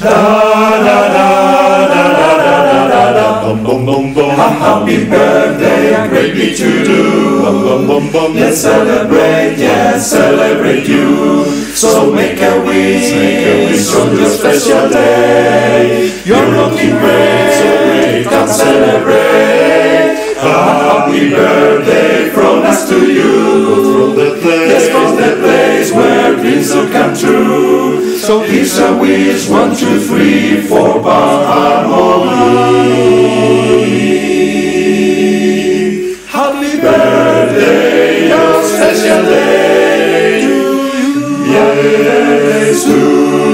Bum bum bum bum. Happy birthday, great be to you. Bum bum bum bum. Let's celebrate, yes, celebrate you. So make a wish, Make a wish on your special day. You're So here's a wish, one, two, three, four, bar harmony. Happy birthday, your special day to you. Yes, to